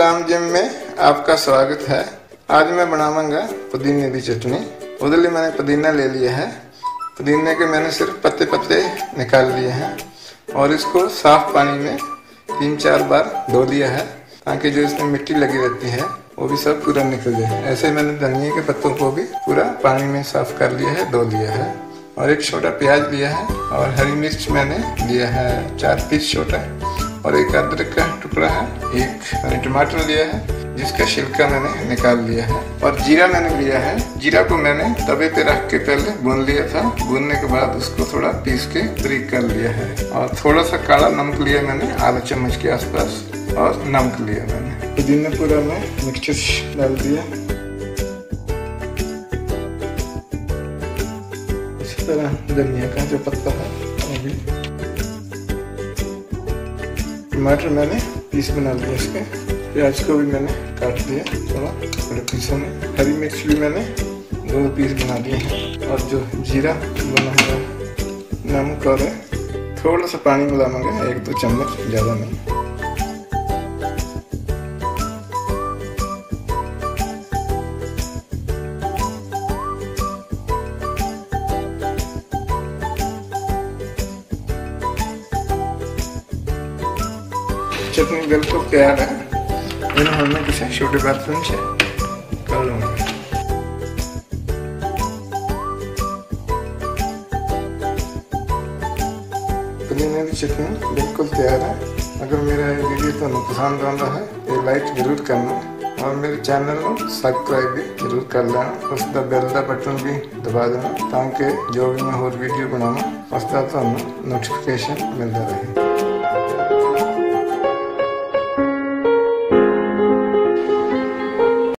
Ram gym में आपका स्वागत है। आज मैं बनाऊँगा पुदीने की चटनी। उसके लिए मैंने पुदीना ले लिया है। पुदीने के मैंने सिर्फ़ पत्ते पत्ते निकाल लिए हैं और इसको साफ़ पानी में तीन चार बार धो लिया है ताकि जो इसमें मिट्टी लगी रहती है, वो भी सब पूरा निकल जाए। ऐसे मैंने धनिया के पत्तों को भी पूरा पानी में साफ़ कर लिया है, धो लिया है। और एक छोटा प्याज लिया है और हरी मिर्च मैंने लिया है। चार पीस छोटा। और एक अदरक का टुकड़ा है, एक मैंने टमाटर लिया है, जिसका छिलका मैंने निकाल लिया है और जीरा मैंने लिया है। जीरा को मैंने तवे पे रख के पहले भून लिया था। भूनने के बाद उसको थोड़ा पीस के ब्रिक कर लिया है और थोड़ा सा काला नमक लिया मैंने, आधा चम्मच के आसपास, और नमक लिया मैंने। पुदीना पूरा मैं मिक्सचर डाल दिया। इसी तरह धनिया का जो पत्ता है, वो भी टमाटर मैंने पीस बना लिए इसके, प्याज को भी मैंने काट दिया, थोड़ा बड़े पीसों में। हरी मिर्च भी मैंने दो पीस बना दिए हैं, और जो जीरा बना हुआ नमक और थोड़ा सा पानी मिलाऊँगा, एक दो चम्मच, ज़्यादा नहीं। ಚಟ್ನಿ ಬಿಲ್ಕು ತಯಾರ ಏನು किसी छोटे बर्तन से कर ಕಲ್ಲು पुदीने की चटनी बिल्कुल तैयार है अगर मेरा वीडियो तो पसंद आता रहा है तो लाइक ज़रूर करना। और मेरे चैनल को सब्सक्राइब भी ज़रूर कर लेना। उसका बेल का बटन भी दबा देना, ताकि जो भी मैं होर वीडियो बनावा उसका तो तुम नोटिफिकेशन मिलता रहे।